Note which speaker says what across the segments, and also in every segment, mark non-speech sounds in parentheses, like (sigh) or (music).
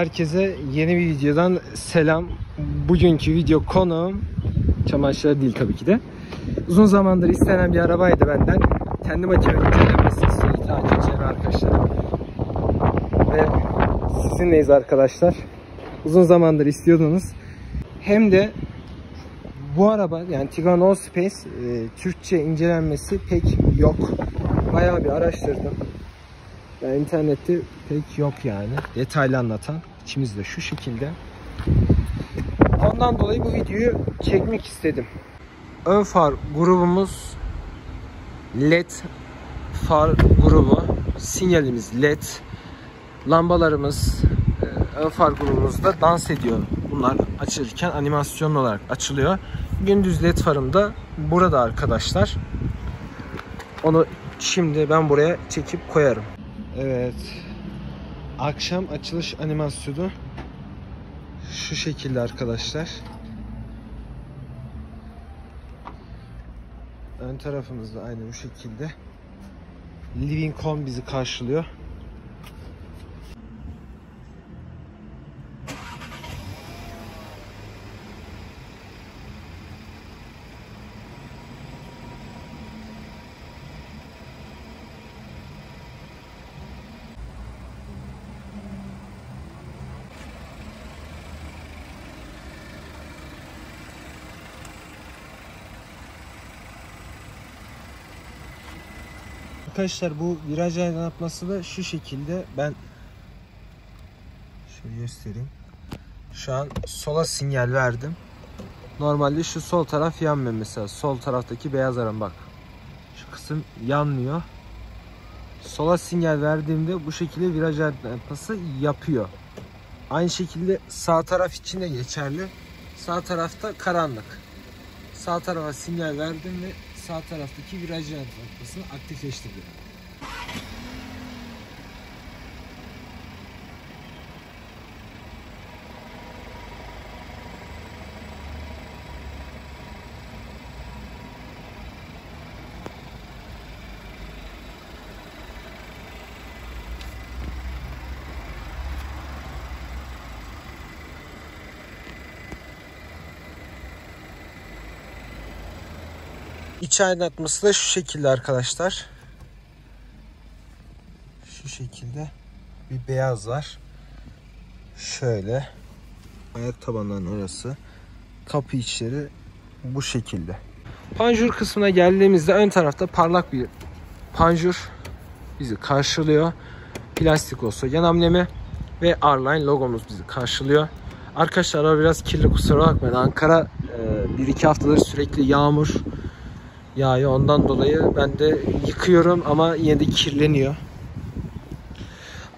Speaker 1: herkese yeni bir videodan selam. Bugünkü video konuğum çamaşır değil tabii ki de. Uzun zamandır istenen bir arabaydı benden. Kendi makine incelenmesi istiyordu takipçileri arkadaşlar. Ve sizinleyiz arkadaşlar. Uzun zamandır istiyordunuz. Hem de bu araba yani Tigran All Space e, Türkçe incelenmesi pek yok. Bayağı bir araştırdım. Yani internette pek yok yani. Detaylı anlatan. İçimizde şu şekilde. Ondan dolayı bu videoyu çekmek istedim. Ön far grubumuz LED far grubu. Sinyalimiz LED. Lambalarımız e, ön far grubumuzda dans ediyor. Bunlar açılırken animasyon olarak açılıyor. Gündüz led farım da burada arkadaşlar. Onu şimdi ben buraya çekip koyarım. Evet. Akşam açılış animasyonu şu şekilde arkadaşlar. Ön tarafımızda aynı bu şekilde. Living Home bizi karşılıyor. Arkadaşlar bu viraj aydınlatması da şu şekilde ben şöyle göstereyim. Şu an sola sinyal verdim. Normalde şu sol taraf yanmıyor mesela. Sol taraftaki beyaz aram bak. Şu kısım yanmıyor. Sola sinyal verdiğimde bu şekilde viraj aydınlatması yapıyor. Aynı şekilde sağ taraf için de geçerli. Sağ tarafta karanlık. Sağ tarafa sinyal verdim ve sağ taraftaki viraj aydınlatmasını aktifleştirdim. İç aydınlatması da şu şekilde arkadaşlar. Şu şekilde bir beyaz var. Şöyle ayak tabanlarının orası. Kapı içleri bu şekilde. Panjur kısmına geldiğimizde ön tarafta parlak bir panjur bizi karşılıyor. Plastik olsa yan amblemi ve Arline logomuz bizi karşılıyor. Arkadaşlar biraz kirli kusura bakmayın. Ankara 1-2 haftadır sürekli yağmur yağıyor. Ondan dolayı ben de yıkıyorum ama yine de kirleniyor.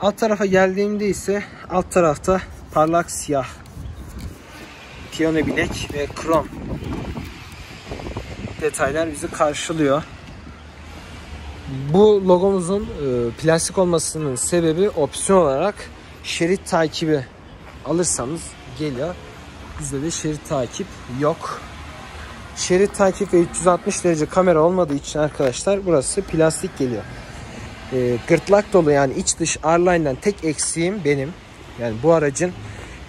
Speaker 1: Alt tarafa geldiğimde ise alt tarafta parlak siyah piyano bilek ve krom detaylar bizi karşılıyor. Bu logomuzun e, plastik olmasının sebebi opsiyon olarak şerit takibi alırsanız geliyor. Bizde de şerit takip yok. Şerit takip ve 360 derece kamera olmadığı için arkadaşlar burası plastik geliyor. E, gırtlak dolu yani iç dış R-Line'den tek eksiğim benim. Yani bu aracın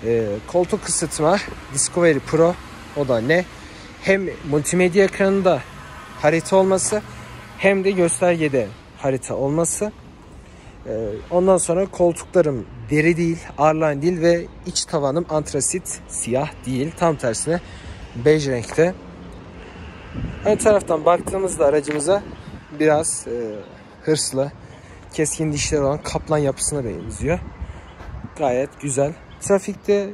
Speaker 1: e, koltuk ısıtma Discovery Pro o da ne? Hem multimedya ekranında harita olması hem de göstergede harita olması. E, ondan sonra koltuklarım deri değil, R-Line değil ve iç tavanım antrasit siyah değil. Tam tersine bej renkte. Ön taraftan baktığımızda aracımıza biraz e, hırslı, keskin dişleri olan kaplan yapısına benziyor. Gayet güzel. Trafikte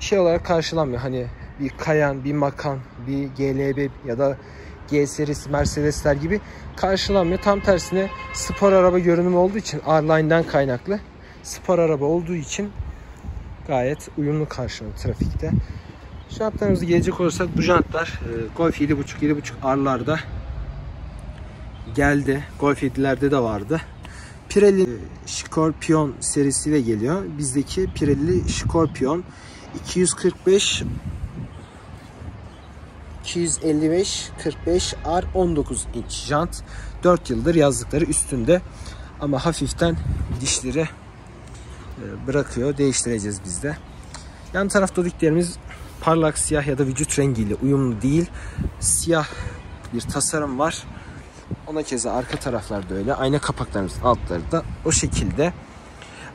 Speaker 1: şey olarak karşılanmıyor. Hani bir Kayan, bir Makan, bir GLB ya da G serisi Mercedesler gibi karşılanmıyor. Tam tersine spor araba görünümü olduğu için R-Line'den kaynaklı spor araba olduğu için gayet uyumlu karşılanıyor trafikte. Jantlarımızı gelecek olursak bu jantlar e, Golf 7.5 7.5 R'larda geldi. Golf 7'lerde de vardı. Pirelli Scorpion serisiyle geliyor. Bizdeki Pirelli Scorpion 245 255 45 R 19 inç jant. 4 yıldır yazdıkları üstünde. Ama hafiften dişleri e, bırakıyor. Değiştireceğiz biz de. Yan taraf dodiklerimiz parlak siyah ya da vücut rengiyle uyumlu değil. Siyah bir tasarım var. Ona keza arka taraflarda öyle. Ayna kapaklarımız altları da o şekilde.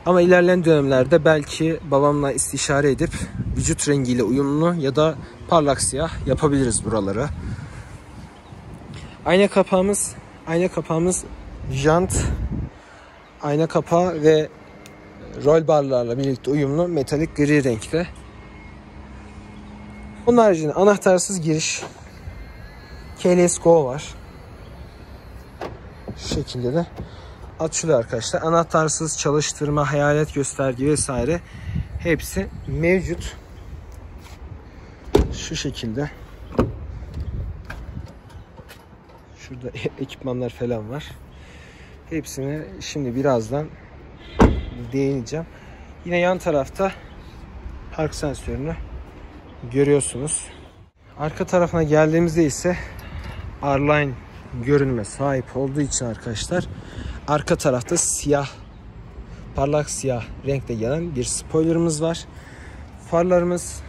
Speaker 1: Ama ilerleyen dönemlerde belki babamla istişare edip vücut rengiyle uyumlu ya da parlak siyah yapabiliriz buraları. Ayna kapağımız ayna kapağımız jant ayna kapağı ve rol barlarla birlikte uyumlu metalik gri renkte. Bunun haricinde anahtarsız giriş KLS Go var. Şu şekilde de açılıyor arkadaşlar. Anahtarsız çalıştırma, hayalet gösterge vesaire hepsi mevcut. Şu şekilde. Şurada (laughs) ekipmanlar falan var. Hepsini şimdi birazdan değineceğim. Yine yan tarafta park sensörünü görüyorsunuz. Arka tarafına geldiğimizde ise R-Line görünme sahip olduğu için arkadaşlar arka tarafta siyah parlak siyah renkte gelen bir spoilerımız var. Farlarımız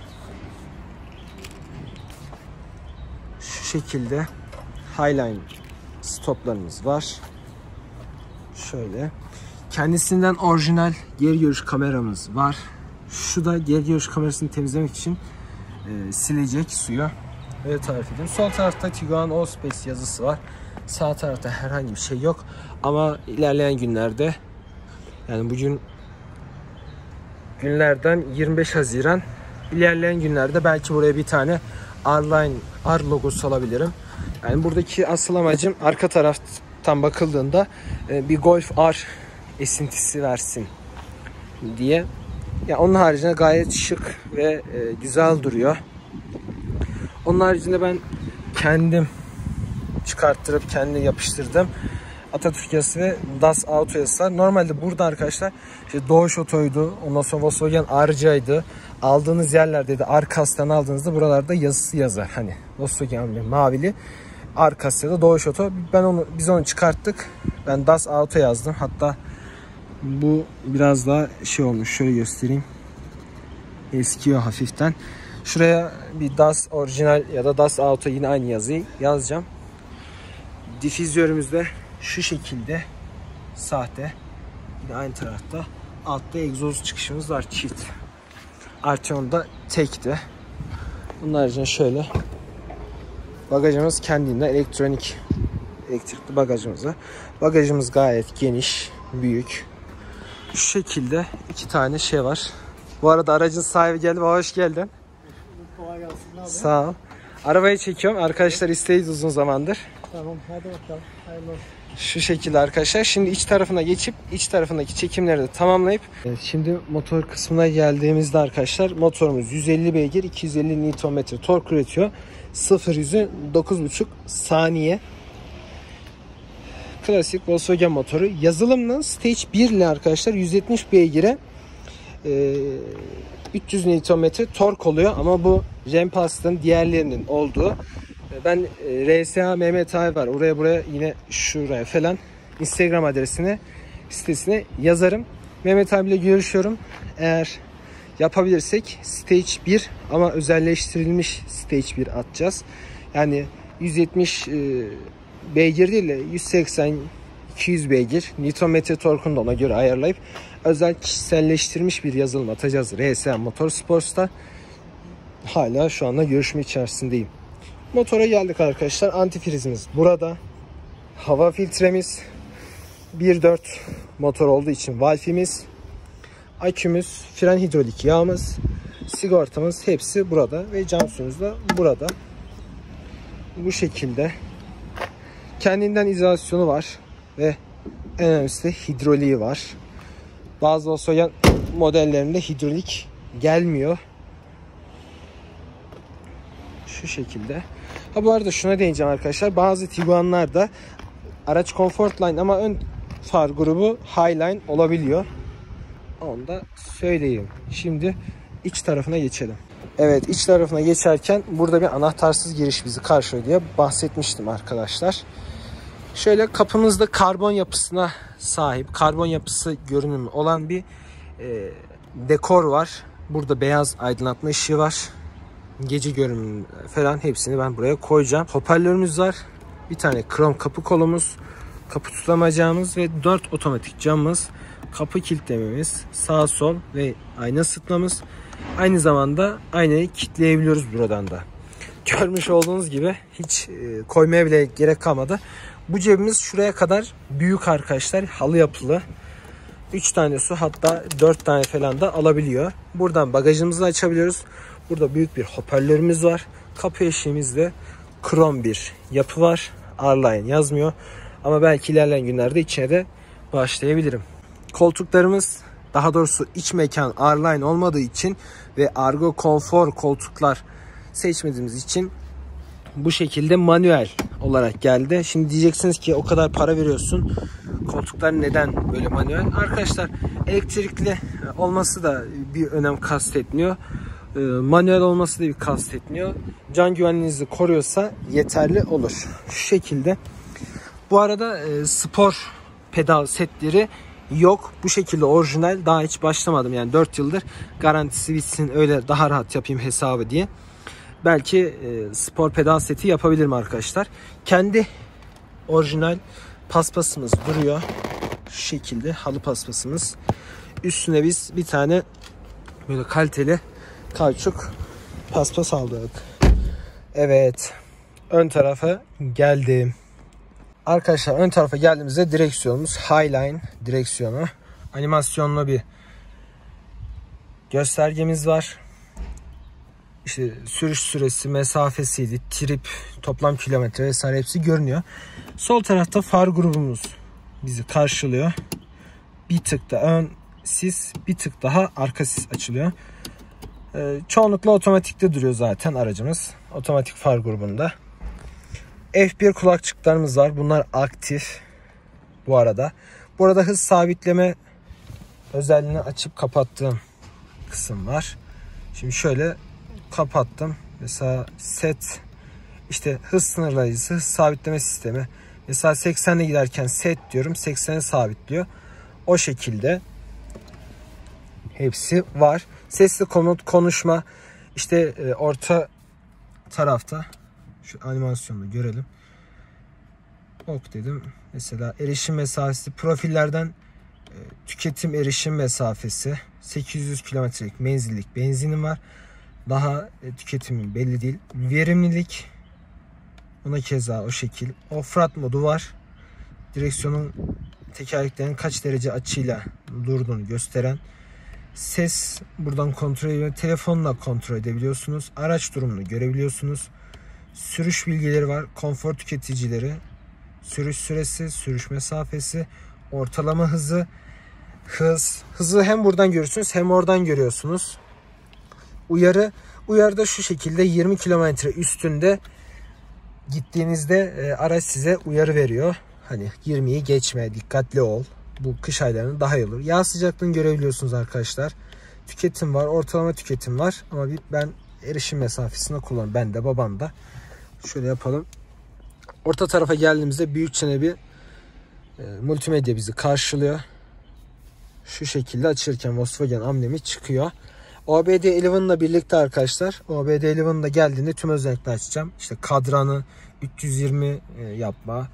Speaker 1: şu şekilde Highline stoplarımız var. Şöyle. Kendisinden orijinal geri görüş kameramız var. Şu da geri görüş kamerasını temizlemek için e, silecek suyu. Öyle tarif edeyim. Sol tarafta Tiguan Allspace yazısı var. Sağ tarafta herhangi bir şey yok. Ama ilerleyen günlerde yani bugün günlerden 25 Haziran ilerleyen günlerde belki buraya bir tane R-Line R logosu alabilirim. Yani buradaki asıl amacım arka taraftan bakıldığında e, bir Golf R esintisi versin diye. Ya onun haricinde gayet şık ve e, güzel duruyor. Onun haricinde ben kendim çıkarttırıp kendi yapıştırdım. Atatürk yazısı ve Das Auto var. Normalde burada arkadaşlar işte Doğuş Oto'ydu. Ondan sonra Volkswagen Arca'ydı. Aldığınız yerlerde de Arkas'tan aldığınızda buralarda yazısı yazar. Hani Volkswagen mavili. Arkası ya da Doğuş Oto. Ben onu, biz onu çıkarttık. Ben Das Auto yazdım. Hatta bu biraz daha şey olmuş. Şöyle göstereyim. Eskiyor hafiften. Şuraya bir Das orijinal ya da Das Auto yine aynı yazıyı yazacağım. Difüzörümüz de şu şekilde sahte. Yine aynı tarafta. Altta egzoz çıkışımız var çift. Arteon da tekti. Bunun haricinde şöyle bagajımız kendinden elektronik elektrikli bagajımız var. Bagajımız gayet geniş, büyük. Şu şekilde iki tane şey var. Bu arada aracın sahibi geldi. Hoş geldin.
Speaker 2: Kolay gelsin abi.
Speaker 1: Sağ ol. Arabayı çekiyorum. Arkadaşlar isteyiz uzun zamandır.
Speaker 2: Tamam hadi bakalım. Hayırlı olsun.
Speaker 1: Şu şekilde arkadaşlar. Şimdi iç tarafına geçip iç tarafındaki çekimleri de tamamlayıp evet, şimdi motor kısmına geldiğimizde arkadaşlar motorumuz 150 beygir 250 Nm tork üretiyor. 0 yüzü 9,5 saniye. Klasik Volkswagen motoru. Yazılımla Stage 1 ile arkadaşlar 170 beygire e, 300 Nm tork oluyor ama bu Rempas'ın diğerlerinin olduğu. Ben e, RSA Mehmet abi var. Oraya buraya yine şuraya falan Instagram adresine sitesine yazarım. Mehmet abiyle görüşüyorum. Eğer yapabilirsek Stage 1 ama özelleştirilmiş Stage 1 atacağız. Yani 170 e, beygir değil de 180 200 beygir nitrometre torkunu da ona göre ayarlayıp özel kişiselleştirilmiş bir yazılım atacağız RSA Motorsports'ta. Hala şu anda görüşme içerisindeyim. Motora geldik arkadaşlar. Antifrizimiz burada. Hava filtremiz 1.4 motor olduğu için valfimiz, akümüz, fren hidrolik yağımız, sigortamız hepsi burada ve cam suyumuz da burada. Bu şekilde kendinden izolasyonu var ve en önemlisi de hidroliği var. Bazı Volkswagen modellerinde hidrolik gelmiyor. Şu şekilde. Ha bu arada şuna değineceğim arkadaşlar. Bazı Tiguan'larda araç Comfortline ama ön far grubu Highline olabiliyor. Onu da söyleyeyim. Şimdi iç tarafına geçelim. Evet iç tarafına geçerken burada bir anahtarsız giriş bizi karşılıyor diye bahsetmiştim arkadaşlar. Şöyle kapımızda karbon yapısına sahip, karbon yapısı görünümü olan bir e, dekor var. Burada beyaz aydınlatma ışığı var. Gece görünümü falan hepsini ben buraya koyacağım. Hoparlörümüz var. Bir tane krom kapı kolumuz. Kapı tutamacağımız ve 4 otomatik camımız. Kapı kilitlememiz. Sağ sol ve ayna sıtmamız. Aynı zamanda aynayı kilitleyebiliyoruz buradan da. Görmüş olduğunuz gibi hiç e, koymaya bile gerek kalmadı. Bu cebimiz şuraya kadar büyük arkadaşlar. Halı yapılı. 3 tane su hatta 4 tane falan da alabiliyor. Buradan bagajımızı açabiliyoruz. Burada büyük bir hoparlörümüz var. Kapı eşiğimizde krom bir yapı var. Arline yazmıyor. Ama belki ilerleyen günlerde içine de başlayabilirim. Koltuklarımız daha doğrusu iç mekan Arline olmadığı için ve Argo konfor koltuklar seçmediğimiz için bu şekilde manuel olarak geldi. Şimdi diyeceksiniz ki o kadar para veriyorsun. Koltuklar neden böyle manuel? Arkadaşlar elektrikli olması da bir önem kastetmiyor. Ee, manuel olması da bir kastetmiyor. Can güvenliğinizi koruyorsa yeterli olur. Şu şekilde. Bu arada e, spor pedal setleri yok. Bu şekilde orijinal daha hiç başlamadım. Yani 4 yıldır garantisi bitsin öyle daha rahat yapayım hesabı diye belki e, spor pedal seti yapabilirim arkadaşlar. Kendi orijinal paspasımız duruyor. Şu şekilde halı paspasımız. Üstüne biz bir tane böyle kaliteli kauçuk paspas aldık. Evet. Ön tarafa geldim. Arkadaşlar ön tarafa geldiğimizde direksiyonumuz Highline direksiyonu. Animasyonlu bir göstergemiz var işte sürüş süresi, mesafesiydi, trip, toplam kilometre vesaire hepsi görünüyor. Sol tarafta far grubumuz bizi karşılıyor. Bir tık da ön sis, bir tık daha arka sis açılıyor. Ee, çoğunlukla otomatikte duruyor zaten aracımız. Otomatik far grubunda. F1 kulakçıklarımız var. Bunlar aktif bu arada. Bu arada hız sabitleme özelliğini açıp kapattığım kısım var. Şimdi şöyle kapattım. Mesela set işte hız sınırlayıcısı, hız sabitleme sistemi. Mesela 80'e giderken set diyorum. 80'e sabitliyor. O şekilde hepsi var. Sesli komut, konuşma. İşte e, orta tarafta şu animasyonu görelim. Ok dedim. Mesela erişim mesafesi profillerden e, tüketim erişim mesafesi 800 kilometrelik menzillik benzinim var daha e, tüketimin belli değil. Verimlilik ona keza o şekil. Offroad modu var. Direksiyonun tekerleklerin kaç derece açıyla durduğunu gösteren. Ses buradan kontrol ediyor. Telefonla kontrol edebiliyorsunuz. Araç durumunu görebiliyorsunuz. Sürüş bilgileri var. Konfor tüketicileri. Sürüş süresi, sürüş mesafesi, ortalama hızı, hız. Hızı hem buradan görüyorsunuz hem oradan görüyorsunuz uyarı. Uyarıda şu şekilde 20 kilometre üstünde gittiğinizde e, araç size uyarı veriyor. Hani 20'yi geçme, dikkatli ol. Bu kış aylarında daha iyi olur. Yağ sıcaklığını görebiliyorsunuz arkadaşlar. Tüketim var, ortalama tüketim var. Ama ben erişim mesafesinde kullanıyorum. Ben de babam da. Şöyle yapalım. Orta tarafa geldiğimizde büyük çene bir e, multimedya bizi karşılıyor. Şu şekilde açırken Volkswagen amblemi çıkıyor. OBD 11 ile birlikte arkadaşlar OBD 11'da geldiğinde tüm özellikleri açacağım. İşte kadranı 320 e, yapma,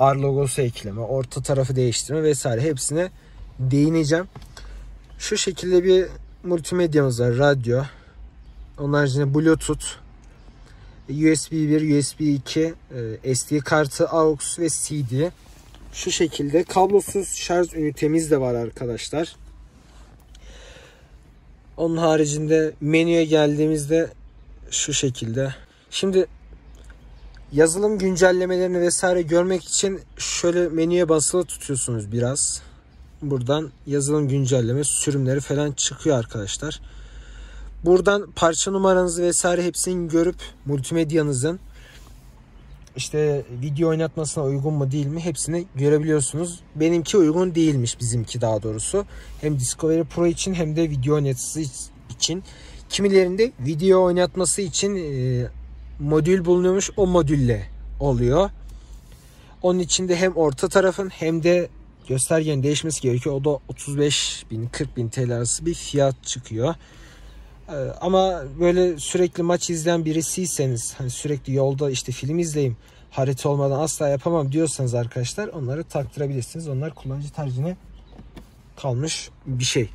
Speaker 1: R logosu ekleme, orta tarafı değiştirme vesaire hepsine değineceğim. Şu şekilde bir multimedyamız var. Radyo. Onun haricinde Bluetooth, USB 1, USB 2, e, SD kartı, AUX ve CD. Şu şekilde kablosuz şarj ünitemiz de var arkadaşlar. Onun haricinde menüye geldiğimizde şu şekilde. Şimdi yazılım güncellemelerini vesaire görmek için şöyle menüye basılı tutuyorsunuz biraz. Buradan yazılım güncelleme sürümleri falan çıkıyor arkadaşlar. Buradan parça numaranızı vesaire hepsini görüp multimedyanızın işte video oynatmasına uygun mu değil mi hepsini görebiliyorsunuz. Benimki uygun değilmiş bizimki daha doğrusu. Hem Discovery Pro için hem de video oynatması için. Kimilerinde video oynatması için e, modül bulunuyormuş. O modülle oluyor. Onun içinde hem orta tarafın hem de göstergenin değişmesi gerekiyor. O da 35 bin 40 bin TL arası bir fiyat çıkıyor. Ee, ama böyle sürekli maç izleyen birisiyseniz hani sürekli yolda işte film izleyeyim harita olmadan asla yapamam diyorsanız arkadaşlar onları taktırabilirsiniz. Onlar kullanıcı tercihine kalmış bir şey.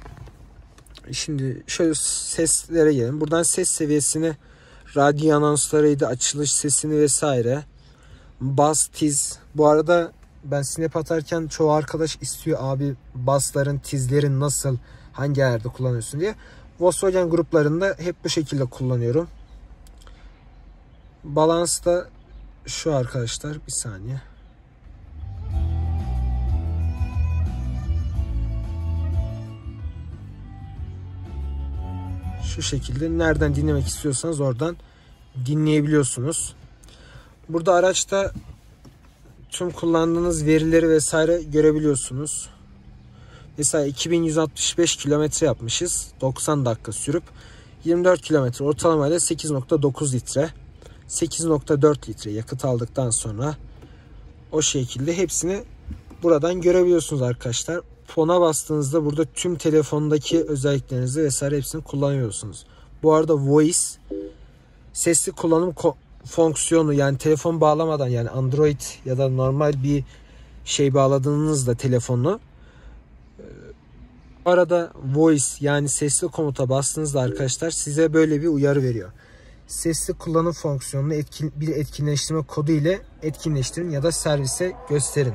Speaker 1: Şimdi şöyle seslere gelelim. Buradan ses seviyesini radyo anonslarıydı, açılış sesini vesaire. Bas, tiz. Bu arada ben snap atarken çoğu arkadaş istiyor abi basların, tizlerin nasıl, hangi ayarda kullanıyorsun diye. Volkswagen gruplarında hep bu şekilde kullanıyorum. Balans da şu arkadaşlar. Bir saniye. Şu şekilde nereden dinlemek istiyorsanız oradan dinleyebiliyorsunuz. Burada araçta tüm kullandığınız verileri vesaire görebiliyorsunuz. Mesela 2165 kilometre yapmışız. 90 dakika sürüp 24 kilometre ortalamayla 8.9 litre 8.4 litre yakıt aldıktan sonra o şekilde hepsini buradan görebiliyorsunuz arkadaşlar. Fona bastığınızda burada tüm telefondaki özelliklerinizi vesaire hepsini kullanıyorsunuz. Bu arada voice sesli kullanım fonksiyonu yani telefon bağlamadan yani Android ya da normal bir şey bağladığınızda telefonu arada voice yani sesli komuta bastığınızda arkadaşlar size böyle bir uyarı veriyor. Sesli kullanım fonksiyonunu etkin, bir etkinleştirme kodu ile etkinleştirin ya da servise gösterin.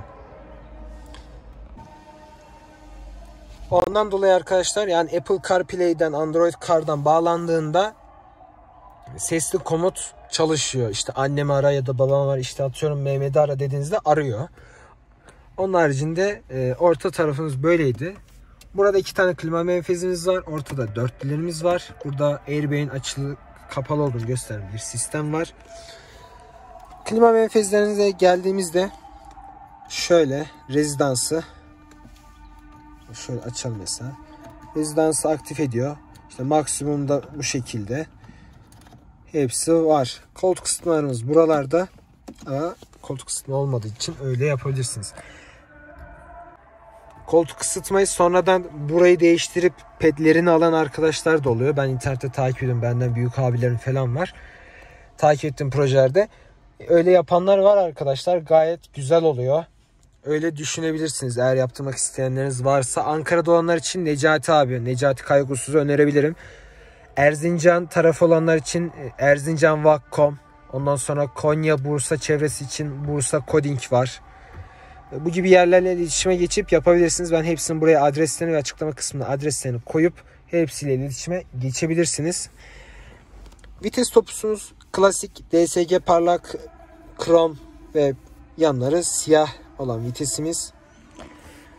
Speaker 1: Ondan dolayı arkadaşlar yani Apple CarPlay'den Android Car'dan bağlandığında sesli komut çalışıyor. İşte annemi ara ya da babam var işte atıyorum Mehmet'i ara dediğinizde arıyor. Onun haricinde e, orta tarafımız böyleydi. Burada iki tane klima menfezimiz var. Ortada dört dilerimiz var. Burada airbag'in açılı kapalı olduğunu gösteren bir sistem var. Klima menfezlerinize geldiğimizde şöyle rezidansı şöyle açalım mesela. Rezidansı aktif ediyor. İşte maksimumda bu şekilde. Hepsi var. Koltuk ısıtmalarımız buralarda. Ama koltuk ısıtma olmadığı için öyle yapabilirsiniz. Koltuk ısıtmayı sonradan burayı değiştirip pedlerini alan arkadaşlar da oluyor. Ben internette takip ediyorum. Benden büyük abilerim falan var. Takip ettiğim projelerde. Öyle yapanlar var arkadaşlar. Gayet güzel oluyor. Öyle düşünebilirsiniz eğer yaptırmak isteyenleriniz varsa. Ankara'da olanlar için Necati abi, Necati Kaygusuz'u önerebilirim. Erzincan tarafı olanlar için e, Erzincan Vakkom. Ondan sonra Konya, Bursa çevresi için Bursa Coding var. Bu gibi yerlerle iletişime geçip yapabilirsiniz. Ben hepsini buraya adreslerini ve açıklama kısmına adreslerini koyup hepsiyle iletişime geçebilirsiniz. Vites topusumuz klasik DSG parlak krom ve yanları siyah olan vitesimiz.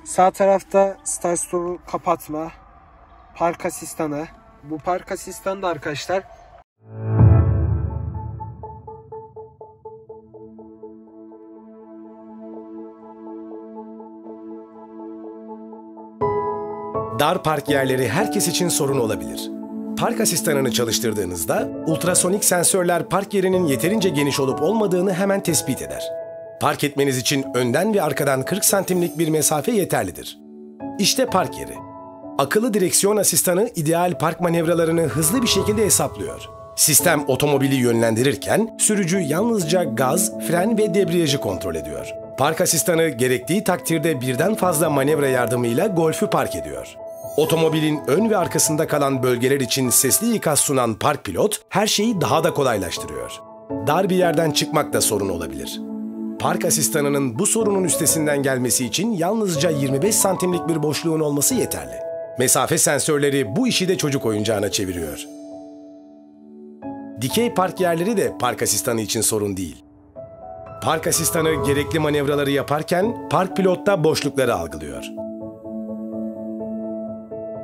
Speaker 1: Sağ tarafta start stop'u kapatma, park asistanı. Bu park asistanı da arkadaşlar
Speaker 3: Dar park yerleri herkes için sorun olabilir. Park asistanını çalıştırdığınızda ultrasonik sensörler park yerinin yeterince geniş olup olmadığını hemen tespit eder. Park etmeniz için önden ve arkadan 40 santimlik bir mesafe yeterlidir. İşte park yeri. Akıllı direksiyon asistanı ideal park manevralarını hızlı bir şekilde hesaplıyor. Sistem otomobili yönlendirirken sürücü yalnızca gaz, fren ve debriyajı kontrol ediyor. Park asistanı gerektiği takdirde birden fazla manevra yardımıyla golfü park ediyor. Otomobilin ön ve arkasında kalan bölgeler için sesli ikaz sunan park pilot her şeyi daha da kolaylaştırıyor. Dar bir yerden çıkmak da sorun olabilir. Park asistanının bu sorunun üstesinden gelmesi için yalnızca 25 santimlik bir boşluğun olması yeterli. Mesafe sensörleri bu işi de çocuk oyuncağına çeviriyor. Dikey park yerleri de park asistanı için sorun değil. Park asistanı gerekli manevraları yaparken park pilot da boşlukları algılıyor.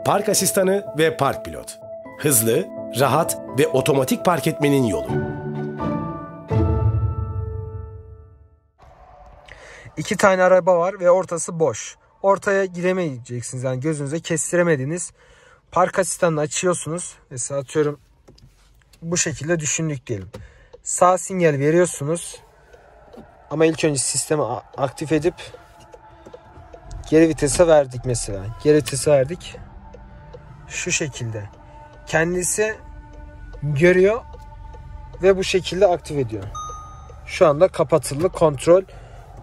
Speaker 3: Park asistanı ve park pilot. Hızlı, rahat ve otomatik park etmenin yolu.
Speaker 1: İki tane araba var ve ortası boş. Ortaya giremeyeceksiniz yani gözünüze kestiremediniz. Park asistanını açıyorsunuz. Mesela atıyorum bu şekilde düşündük diyelim. Sağ sinyal veriyorsunuz. Ama ilk önce sistemi aktif edip Geri vitese verdik mesela. Geri vitese verdik. Şu şekilde. Kendisi görüyor ve bu şekilde aktif ediyor. Şu anda kapatıldı. Kontrol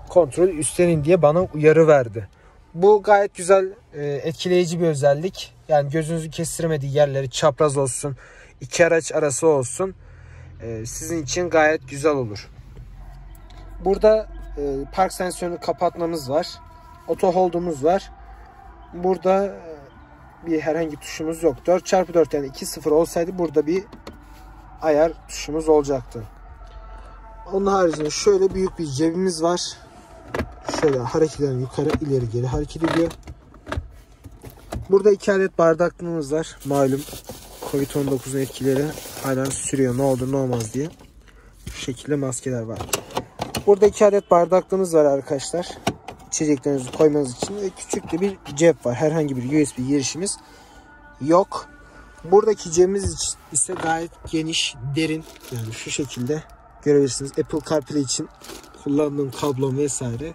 Speaker 1: kontrol üstlenin diye bana uyarı verdi. Bu gayet güzel, e, etkileyici bir özellik. Yani gözünüzü kestiremediği yerleri çapraz olsun, iki araç arası olsun. E, sizin için gayet güzel olur. Burada e, park sensörünü kapatmamız var. Auto hold'umuz var. Burada bir herhangi tuşumuz yok. 4x4 yani 2.0 olsaydı burada bir ayar tuşumuz olacaktı. Onun haricinde şöyle büyük bir cebimiz var. Şöyle hareket yukarı ileri geri hareket ediyor. Burada iki adet bardaklığımız var. Malum Covid-19'un etkileri hala sürüyor. Ne olur ne olmaz diye. Şu şekilde maskeler var. Burada iki adet bardaklığımız var arkadaşlar. İçeceklerinizi koymanız için ve küçük de bir cep var. Herhangi bir USB girişimiz yok. Buradaki cebimiz ise gayet geniş, derin. Yani şu şekilde görebilirsiniz. Apple CarPlay için kullandığım kablom vesaire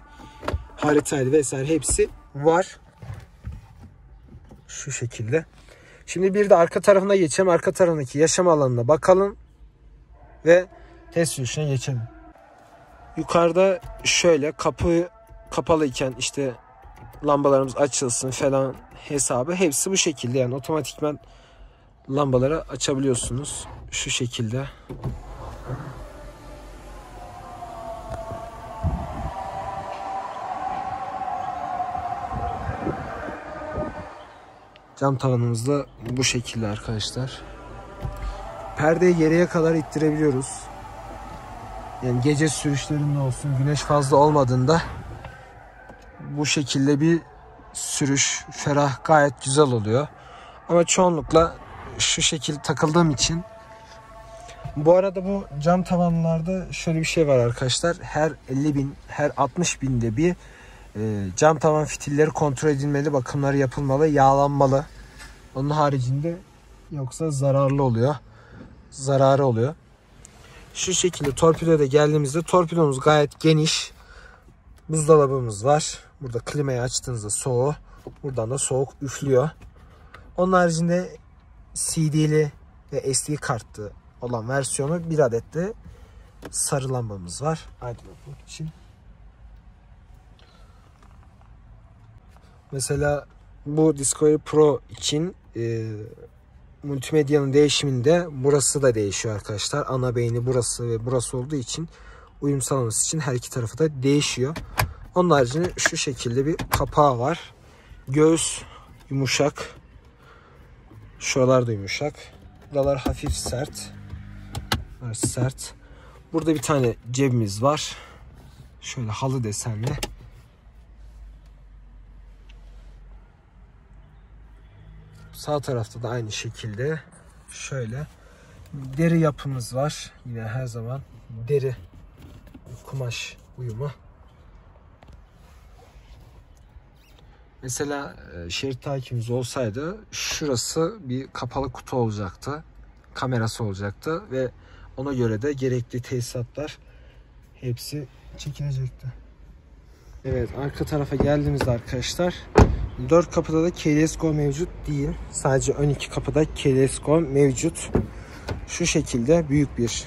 Speaker 1: haritaydı vesaire hepsi var. Şu şekilde. Şimdi bir de arka tarafına geçelim. Arka tarafındaki yaşam alanına bakalım. Ve test sürüşüne geçelim. Yukarıda şöyle kapı kapalıyken işte lambalarımız açılsın falan hesabı hepsi bu şekilde yani otomatikman lambaları açabiliyorsunuz şu şekilde. Cam tavanımız da bu şekilde arkadaşlar. Perdeyi geriye kadar ittirebiliyoruz. Yani gece sürüşlerinde olsun güneş fazla olmadığında bu şekilde bir sürüş ferah gayet güzel oluyor. Ama çoğunlukla şu şekil takıldığım için bu arada bu cam tavanlarda şöyle bir şey var arkadaşlar. Her 50 bin, her 60 binde bir e, cam tavan fitilleri kontrol edilmeli, bakımları yapılmalı, yağlanmalı. Onun haricinde yoksa zararlı oluyor. Zararı oluyor. Şu şekilde torpidoda geldiğimizde torpidomuz gayet geniş. Buzdolabımız var. Burada klimayı açtığınızda soğuğu. Buradan da soğuk üflüyor. Onun haricinde CD'li ve SD kartlı olan versiyonu bir adet de sarı lambamız var. Aydınlatmak için. Mesela bu Discovery Pro için e, multimedyanın değişiminde burası da değişiyor arkadaşlar. Ana beyni burası ve burası olduğu için uyum sağlaması için her iki tarafı da değişiyor. Onun haricinde şu şekilde bir kapağı var. Göğüs yumuşak. Şuralar da yumuşak. Buralar hafif sert. Bunlar sert. Burada bir tane cebimiz var. Şöyle halı desenli. Sağ tarafta da aynı şekilde şöyle deri yapımız var. Yine her zaman deri kumaş uyumu. Mesela e, şerit takibimiz olsaydı şurası bir kapalı kutu olacaktı. Kamerası olacaktı ve ona göre de gerekli tesisatlar hepsi çekilecekti. Evet arka tarafa geldiğimizde arkadaşlar 4 kapıda da keyless go mevcut değil. Sadece ön iki kapıda keyless go mevcut. Şu şekilde büyük bir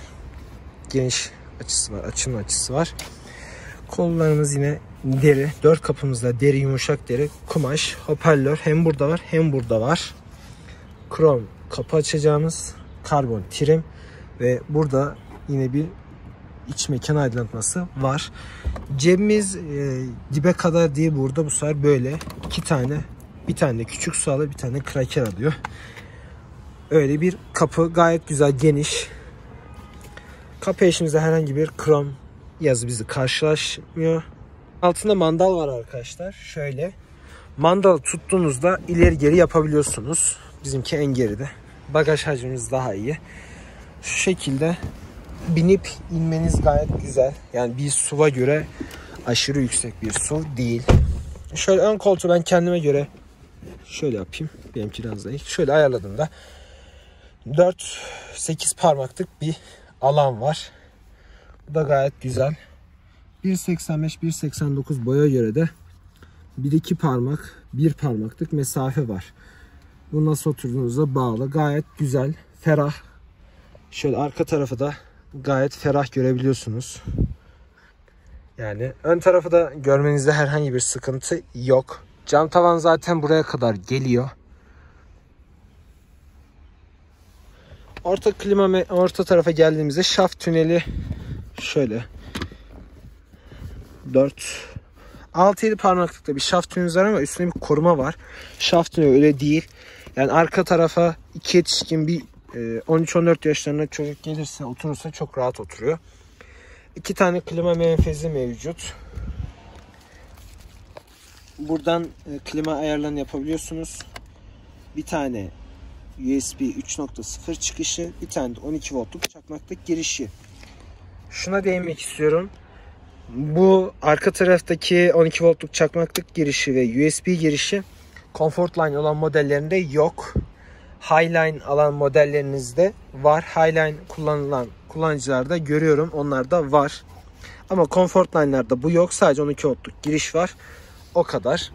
Speaker 1: geniş açısı var. Açının açısı var. Kollarımız yine deri. Dört kapımızda deri yumuşak deri. Kumaş. Hoparlör hem burada var hem burada var. Krom kapı açacağımız. Karbon trim. Ve burada yine bir iç mekan aydınlatması var. Cebimiz e, dibe kadar diye burada bu sefer böyle iki tane bir tane küçük su alır bir tane kraker alıyor. Öyle bir kapı gayet güzel geniş. Kapı eşimizde herhangi bir krom yazı bizi karşılaşmıyor. Altında mandal var arkadaşlar. Şöyle. Mandal tuttuğunuzda ileri geri yapabiliyorsunuz. Bizimki en geride. Bagaj hacmimiz daha iyi. Şu şekilde binip inmeniz gayet güzel. Yani bir SUV'a göre aşırı yüksek bir SUV değil. Şöyle ön koltuğu ben kendime göre şöyle yapayım. Benimki biraz zayıf. Şöyle ayarladığımda 4-8 parmaklık bir alan var. Bu da gayet güzel. 1.85-1.89 boya göre de bir iki parmak, bir parmaklık mesafe var. Bu nasıl oturduğunuzda bağlı. Gayet güzel, ferah. Şöyle arka tarafı da gayet ferah görebiliyorsunuz. Yani ön tarafı da görmenizde herhangi bir sıkıntı yok. Cam tavan zaten buraya kadar geliyor. Orta klima orta tarafa geldiğimizde şaft tüneli şöyle 4 6-7 parmaklıkta bir şaft tünelimiz var ama üstünde bir koruma var. Şaft tüneli öyle değil. Yani arka tarafa iki yetişkin bir 13-14 e, yaşlarında çocuk gelirse oturursa çok rahat oturuyor. İki tane klima menfezi mevcut. Buradan e, klima ayarlarını yapabiliyorsunuz. Bir tane USB 3.0 çıkışı, bir tane de 12 voltluk çakmaklık girişi. Şuna değinmek istiyorum. Bu arka taraftaki 12 voltluk çakmaklık girişi ve USB girişi Comfort Line olan modellerinde yok. Highline alan modellerinizde var. Highline kullanılan kullanıcılarda görüyorum. Onlarda var. Ama Comfort Line'larda bu yok. Sadece 12 voltluk giriş var. O kadar.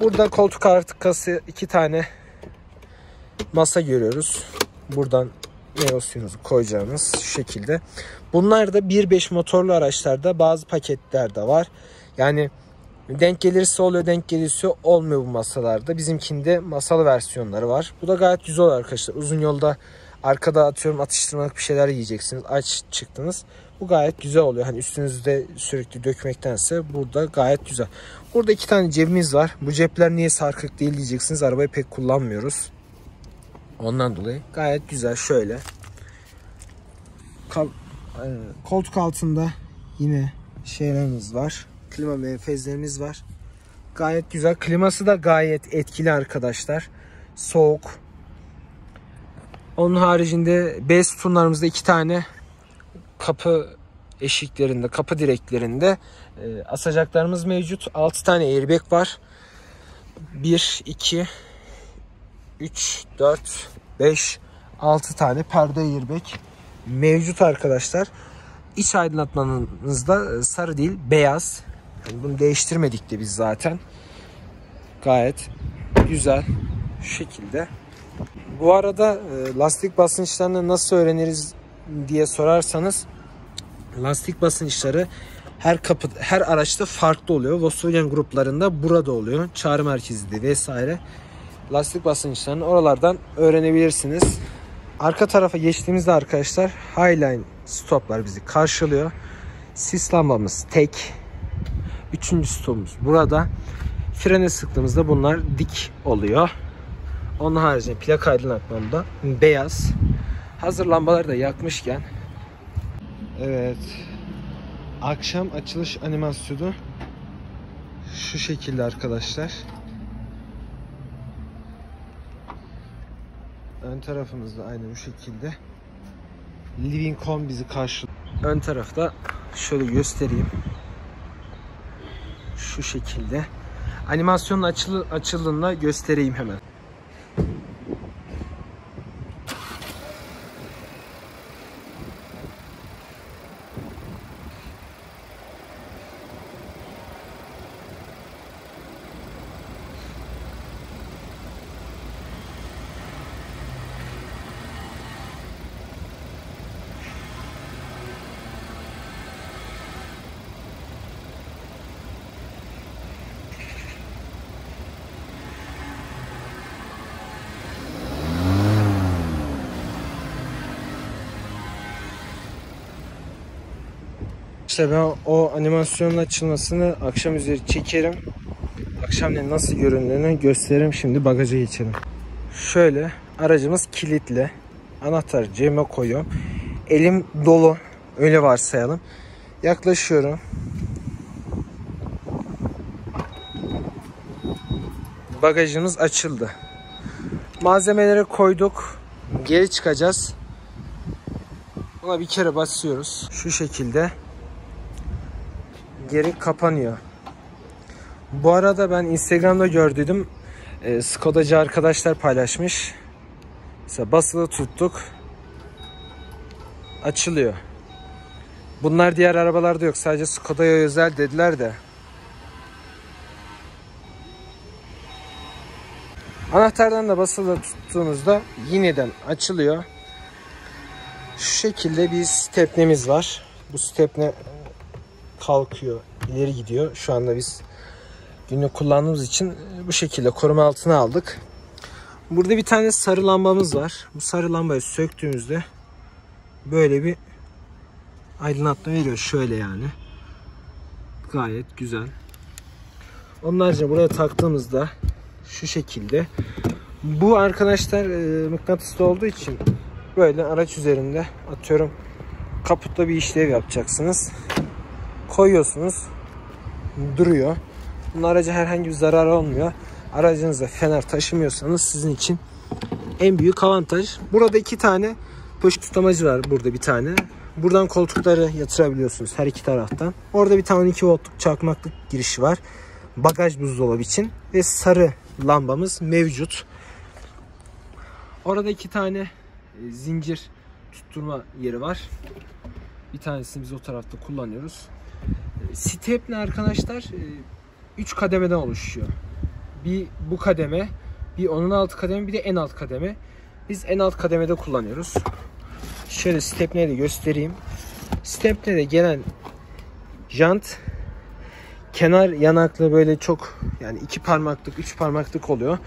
Speaker 1: Burada koltuk arkası iki tane masa görüyoruz. Buradan meyve koyacağınız şekilde. Bunlar da 1.5 motorlu araçlarda bazı paketlerde var. Yani denk gelirse oluyor denk gelirse olmuyor bu masalarda. Bizimkinde masalı versiyonları var. Bu da gayet güzel arkadaşlar. Uzun yolda arkada atıyorum atıştırmalık bir şeyler yiyeceksiniz. Aç çıktınız. Bu gayet güzel oluyor. Hani üstünüzde sürekli dökmektense burada gayet güzel. Burada iki tane cebimiz var. Bu cepler niye sarkık değil diyeceksiniz. Arabayı pek kullanmıyoruz. Ondan dolayı gayet güzel şöyle. Kal e, koltuk altında yine şeylerimiz var. Klima menfezlerimiz var. Gayet güzel. Kliması da gayet etkili arkadaşlar. Soğuk. Onun haricinde B sütunlarımızda iki tane kapı eşiklerinde, kapı direklerinde e, asacaklarımız mevcut. 6 tane airbag var. 1, 2, 3, 4, 5, 6 tane perde airbag mevcut arkadaşlar. İç aydınlatmanızda e, sarı değil beyaz. Yani bunu değiştirmedik de biz zaten. Gayet güzel şekilde. Bu arada e, lastik basınçlarını nasıl öğreniriz diye sorarsanız lastik basınçları her kapı her araçta farklı oluyor. Volkswagen gruplarında burada oluyor. Çağrı merkezinde vesaire. Lastik basınçlarını oralardan öğrenebilirsiniz. Arka tarafa geçtiğimizde arkadaşlar Highline stoplar bizi karşılıyor. Sis lambamız tek. Üçüncü stopumuz burada. Frene sıktığımızda bunlar dik oluyor. Onun haricinde plak aydınlatmamda beyaz. Hazır lambaları da yakmışken Evet. Akşam açılış animasyonu şu şekilde arkadaşlar. Ön tarafımızda aynı bu şekilde. Living Home bizi karşılıyor. Ön tarafta şöyle göstereyim. Şu şekilde. Animasyonun açılı, açıldığında göstereyim hemen. İşte ben o animasyonun açılmasını akşam üzeri çekerim. Akşam nasıl göründüğünü gösteririm. Şimdi bagaja geçelim. Şöyle aracımız kilitli. Anahtarı cebime koyuyorum. Elim dolu. Öyle varsayalım. Yaklaşıyorum. Bagajımız açıldı. Malzemeleri koyduk. Geri çıkacağız. Buna bir kere basıyoruz. Şu şekilde geri kapanıyor. Bu arada ben Instagram'da gördüydüm. E, Skodacı arkadaşlar paylaşmış. Mesela basılı tuttuk. Açılıyor. Bunlar diğer arabalarda yok. Sadece Skoda'ya özel dediler de. Anahtardan da basılı tuttuğunuzda yineden açılıyor. Şu şekilde bir stepnemiz var. Bu stepne kalkıyor, ileri gidiyor. Şu anda biz günlük kullandığımız için bu şekilde koruma altına aldık. Burada bir tane sarı lambamız var. Bu sarı lambayı söktüğümüzde böyle bir aydınlatma veriyor. Şöyle yani. Gayet güzel. Onun haricinde buraya taktığımızda şu şekilde. Bu arkadaşlar e, mıknatıslı olduğu için böyle araç üzerinde atıyorum kaputta bir işlev yapacaksınız. Koyuyorsunuz. Duruyor. Bunun araca herhangi bir zarar olmuyor. Aracınızda fener taşımıyorsanız sizin için en büyük avantaj. Burada iki tane poşet tutamacı var burada bir tane. Buradan koltukları yatırabiliyorsunuz her iki taraftan. Orada bir tane 12 voltluk çakmaklık girişi var. Bagaj buzdolabı için ve sarı lambamız mevcut. Orada iki tane e, zincir tutturma yeri var. Bir tanesini biz o tarafta kullanıyoruz. E, Stepne arkadaşlar 3 kademeden oluşuyor. Bir bu kademe, bir onun alt kademe, bir de en alt kademe. Biz en alt kademede kullanıyoruz. Şöyle stepneyi de göstereyim. Stepne'de gelen jant kenar yanaklı böyle çok yani iki parmaklık, üç parmaklık oluyor.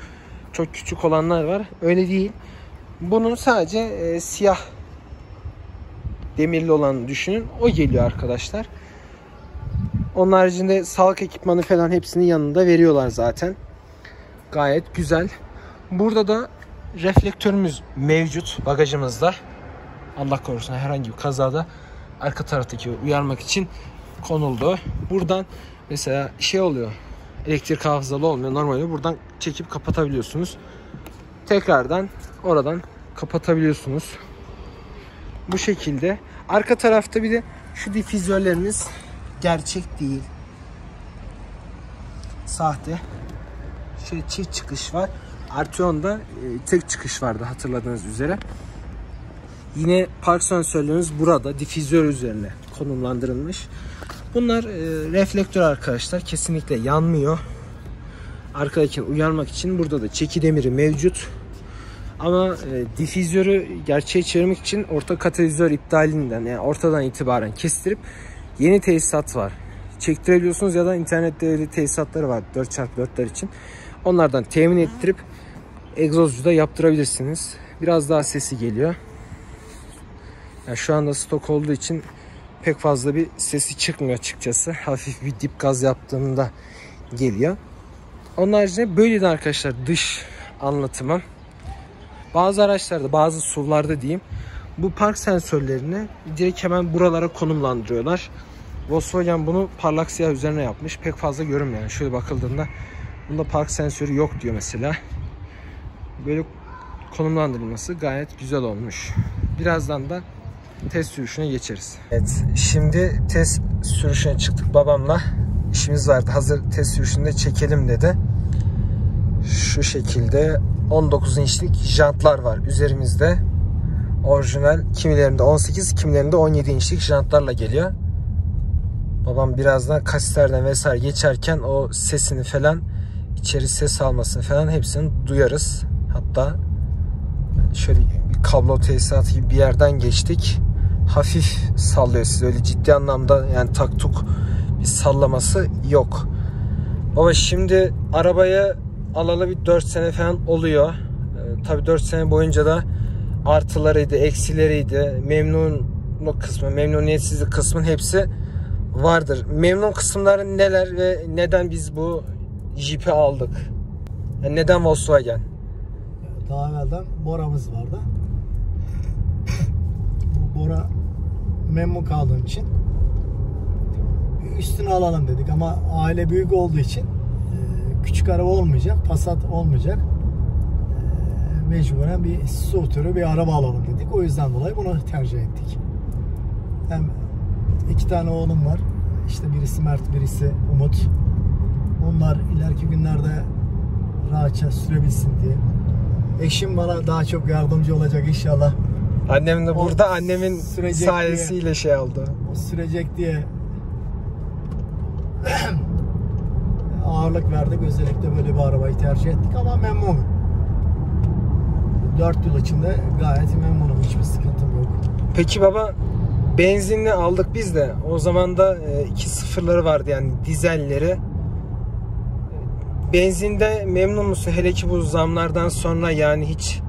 Speaker 1: Çok küçük olanlar var. Öyle değil. Bunun sadece e, siyah demirli olanı düşünün. O geliyor arkadaşlar. Onun haricinde sağlık ekipmanı falan hepsinin yanında veriyorlar zaten. Gayet güzel. Burada da reflektörümüz mevcut bagajımızda. Allah korusun herhangi bir kazada arka taraftaki uyarmak için konuldu. Buradan mesela şey oluyor. Elektrik hafızalı olmuyor. Normalde buradan çekip kapatabiliyorsunuz. Tekrardan oradan kapatabiliyorsunuz. Bu şekilde. Arka tarafta bir de şu difüzörlerimiz gerçek değil. Sahte. Şöyle çift çıkış var. Arteon'da e, tek çıkış vardı hatırladığınız üzere. Yine park sensörlerimiz burada difüzör üzerine konumlandırılmış. Bunlar e, reflektör arkadaşlar. Kesinlikle yanmıyor. Arkadakini uyarmak için burada da çeki demiri mevcut. Ama e, difüzörü gerçeğe çevirmek için orta katalizör iptalinden yani ortadan itibaren kestirip yeni tesisat var. Çektirebiliyorsunuz ya da internette tesisatları var 4x4'ler için. Onlardan temin ettirip egzozcu da yaptırabilirsiniz. Biraz daha sesi geliyor. Yani şu anda stok olduğu için pek fazla bir sesi çıkmıyor açıkçası. Hafif bir dip gaz yaptığında geliyor. Onun haricinde böyle de arkadaşlar dış anlatımı. Bazı araçlarda bazı SUV'larda diyeyim bu park sensörlerini direkt hemen buralara konumlandırıyorlar. Volkswagen bunu parlak siyah üzerine yapmış. Pek fazla görünmüyor. Yani şöyle bakıldığında bunda park sensörü yok diyor mesela. Böyle konumlandırılması gayet güzel olmuş. Birazdan da test sürüşüne geçeriz. Evet şimdi test sürüşüne çıktık babamla. İşimiz vardı hazır test sürüşünde çekelim dedi. Şu şekilde 19 inçlik jantlar var üzerimizde. Orijinal kimilerinde 18 kimilerinde 17 inçlik jantlarla geliyor. Babam birazdan kasislerden vesaire geçerken o sesini falan içeri ses almasını falan hepsini duyarız. Hatta şöyle bir kablo tesisatı gibi bir yerden geçtik. Hafif sallıyor sizi öyle ciddi anlamda yani taktuk bir sallaması yok. Baba şimdi arabaya alalı bir 4 sene falan oluyor. Ee, tabii 4 sene boyunca da artılarıydı, eksileriydi, memnunluk kısmı, memnuniyetsizlik kısmın hepsi vardır. Memnun kısımları neler ve neden biz bu Jeep'i aldık? Yani neden Volkswagen?
Speaker 2: Daha evvelden Bora'mız vardı. Bu Bora memnun kaldığım için üstüne alalım dedik ama aile büyük olduğu için e, küçük araba olmayacak, Passat olmayacak. E, Mecburen bir su türü bir araba alalım dedik. O yüzden dolayı bunu tercih ettik. Hem iki tane oğlum var. İşte birisi Mert, birisi Umut. Onlar ileriki günlerde rahatça sürebilsin diye. Eşim bana daha çok yardımcı olacak inşallah.
Speaker 1: Annem de
Speaker 2: O
Speaker 1: burada annemin
Speaker 2: sürecek
Speaker 1: sayesiyle şey oldu.
Speaker 2: O sürecek diye (clears throat) ağırlık verdik. Özellikle böyle bir arabayı tercih ettik ama memnunum. 4 yıl içinde gayet memnunum. Hiçbir sıkıntım yok.
Speaker 1: Peki baba benzinli aldık biz de. O zaman da e, iki sıfırları vardı yani dizelleri. Benzinde memnun musun? Hele ki bu zamlardan sonra yani hiç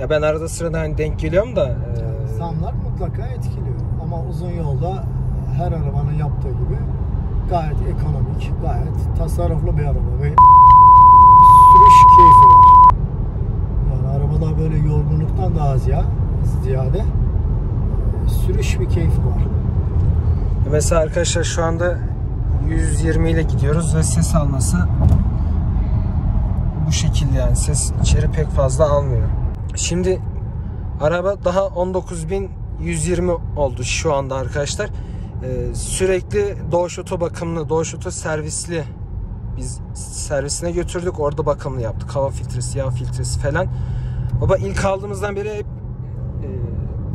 Speaker 1: ya ben arada sırada hani denk geliyorum da e,
Speaker 2: Zamlar mutlaka etkiliyor. Ama uzun yolda her arabanın yaptığı gibi gayet ekonomik, gayet tasarruflu bir araba ve sürüş keyfi var. Yani arabada böyle yorgunluktan daha ziyade, sürüş bir keyfi var.
Speaker 1: Mesela arkadaşlar şu anda 120 ile gidiyoruz ve ses alması bu şekilde yani ses içeri pek fazla almıyor. Şimdi araba daha 19.120 oldu şu anda arkadaşlar. Ee, sürekli Doğuş Oto bakımlı, Doğuş Oto servisli biz servisine götürdük. Orada bakımlı yaptık. Hava filtresi, yağ filtresi falan. Baba ilk aldığımızdan beri hep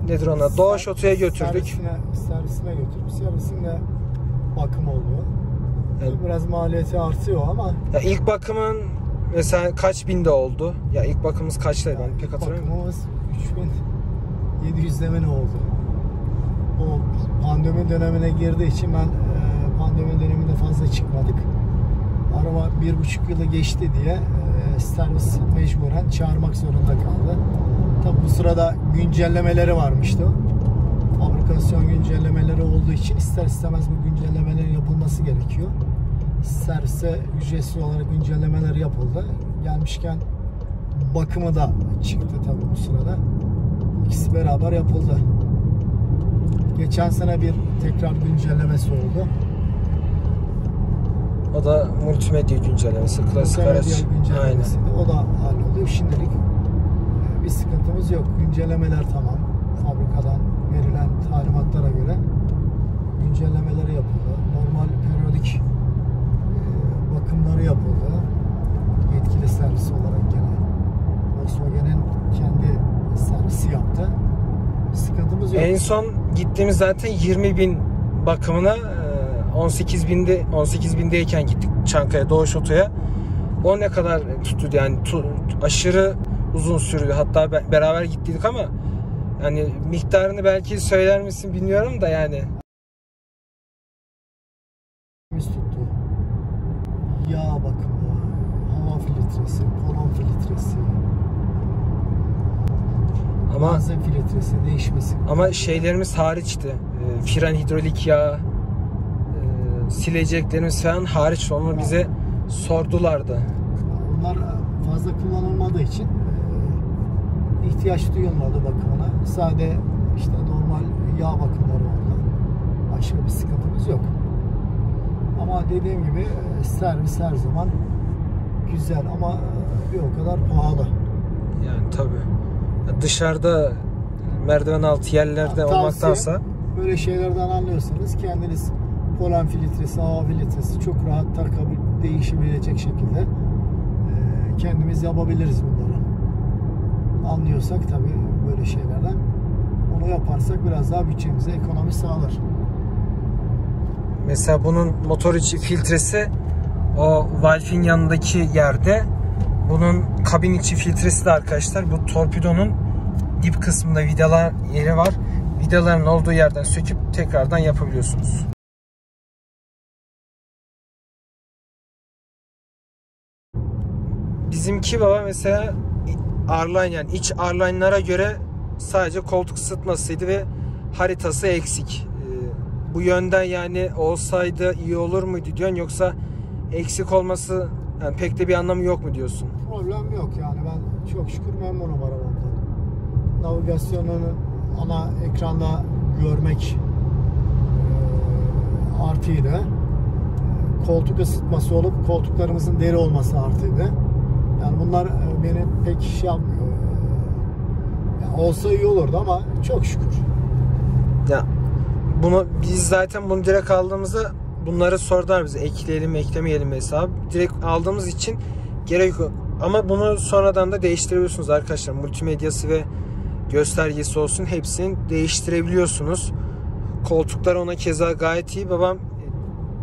Speaker 1: nedir ona? Doğuş Oto'ya götürdük.
Speaker 2: Servisine, servisine götürüp servisinde bakım oluyor.
Speaker 1: Yani-
Speaker 2: Biraz maliyeti artıyor ama
Speaker 1: Ya ilk bakımın mesela kaç binde oldu? Ya ilk bakımımız kaçtaydı ben pek hatırlamıyorum.
Speaker 2: bakımımız 3700 ne oldu. O pandemi dönemine girdiği için ben e, pandemi döneminde fazla çıkmadık. Araba bir buçuk yılı geçti diye e, servis mecburen çağırmak zorunda kaldı. Tabi bu sırada güncellemeleri varmıştı. Fabrikasyon güncellemeleri olduğu için ister istemez bu güncellemelerin yapılması gerekiyor. Servise ücretsiz olarak güncellemeler yapıldı. Gelmişken bakımı da çıktı tabi bu sırada. İkisi beraber yapıldı. Geçen sene bir tekrar güncellemesi oldu.
Speaker 1: O da multimedya güncellemesi, klasik araç.
Speaker 2: diğer
Speaker 1: Aynen.
Speaker 2: güncellemesiydi. O da halloldu. Şimdilik sıkıntımız yok. Güncellemeler tamam. Fabrikadan verilen talimatlara göre güncellemeleri yapıldı. Normal periyodik e, bakımları yapıldı. Yetkili servis olarak gene Volkswagen'in kendi servisi yaptı. Sıkıntımız yok.
Speaker 1: En son gittiğimiz zaten 20 bin bakımına 18 binde 18 bindeyken gittik Çankaya Doğuş Oto'ya. O ne kadar tuttu yani tu- aşırı uzun sürdü. Hatta be- beraber gittik ama yani miktarını belki söyler misin bilmiyorum da yani.
Speaker 2: Tuttu. Yağ bakımı, hava filtresi, kolon filtresi,
Speaker 1: Ama
Speaker 2: benzin filtresi değişmesi.
Speaker 1: ama şeylerimiz hariçti. E, Fren hidrolik yağ e, sileceklerimiz falan hariç onu bize sordulardı.
Speaker 2: Bunlar fazla kullanılmadığı için ihtiyaç duyulmadı bakımına. Sade işte normal yağ bakımları oldu. Başka bir sıkıntımız yok. Ama dediğim gibi e, servis her zaman güzel ama e, bir o kadar pahalı.
Speaker 1: Yani tabi. Dışarıda merdiven altı yerlerde
Speaker 2: Tavsiye,
Speaker 1: olmaktansa
Speaker 2: böyle şeylerden anlıyorsanız kendiniz polen filtresi, hava filtresi çok rahat takabil, değişebilecek şekilde e, kendimiz yapabiliriz bunları. Anlıyorsak tabii böyle şeylerden onu yaparsak biraz daha bütçemize ekonomi sağlar.
Speaker 1: mesela bunun motor içi filtresi o valfin yanındaki yerde bunun kabin içi filtresi de arkadaşlar bu torpidonun dip kısmında vidalar yeri var. Vidaların olduğu yerden söküp tekrardan yapabiliyorsunuz. Bizimki baba mesela Arline yani iç Arline'lara göre sadece koltuk ısıtmasıydı ve haritası eksik. Ee, bu yönden yani olsaydı iyi olur muydu diyorsun yoksa eksik olması yani pek de bir anlamı yok mu diyorsun?
Speaker 2: Problem yok yani ben çok şükür memnunum arabamdan. Navigasyonunu ana ekranda görmek e, artıydı. E, Koltuk ısıtması olup koltuklarımızın deri olması artıydı. Yani bunlar e, beni pek şey yapmıyor. E, ya olsa iyi olurdu ama çok şükür.
Speaker 1: Ya bunu biz zaten bunu direkt aldığımızda bunları sordular bize ekleyelim eklemeyelim hesabı. Direkt aldığımız için gerek yok. Ama bunu sonradan da değiştirebiliyorsunuz arkadaşlar. Multimedyası ve göstergesi olsun hepsini değiştirebiliyorsunuz. Koltuklar ona keza gayet iyi. Babam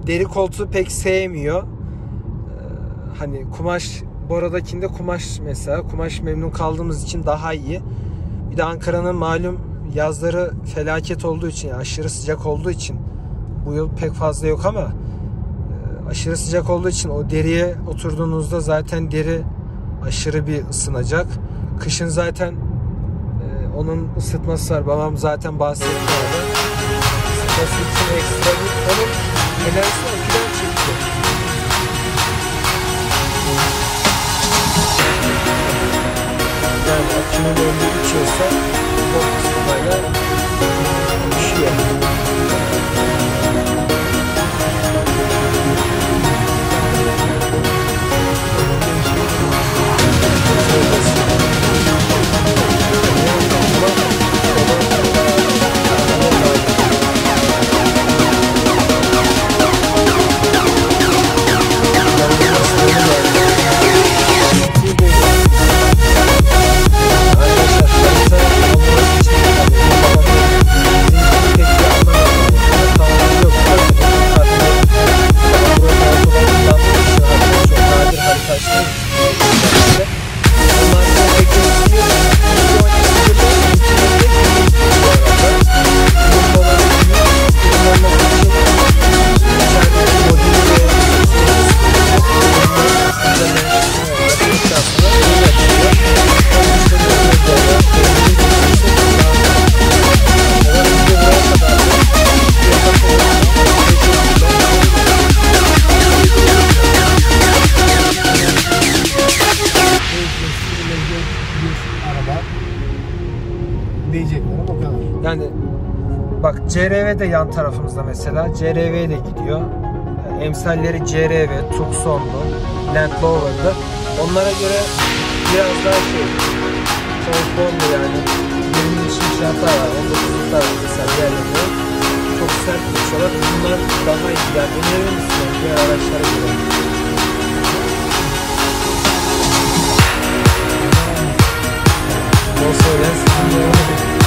Speaker 1: deri koltuğu pek sevmiyor. Ee, Hani kumaş Bora'dakinde kumaş mesela. Kumaş memnun kaldığımız için daha iyi. Bir de Ankara'nın malum yazları felaket olduğu için, yani aşırı sıcak olduğu için bu yıl pek fazla yok ama e, aşırı sıcak olduğu için o deriye oturduğunuzda zaten deri aşırı bir ısınacak. Kışın zaten e, onun ısıtması var. Babam zaten bahsetti orada. Onun enerjisini aküden Yani akünün ömrü içiyorsa bu ısıtmayla
Speaker 2: araba
Speaker 1: CRV de yan tarafımızda mesela. CRV de gidiyor. Yani emsalleri CRV, Tucson'du, Land Rover'dı. Onlara göre biraz daha şey konforlu yani 20 inç şartlar var, 19 var mesela diğerlerinde. Çok sert geçiyorlar. Bunlar daha iyi. Yani önerir misin diğer araçlara göre? Bol söyleyen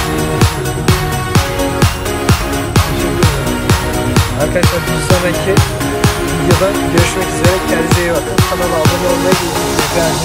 Speaker 1: Arkadaşlar bir sonraki videoda görüşmek üzere. Kendinize iyi bakın. Kanala abone olmayı, unutmayın.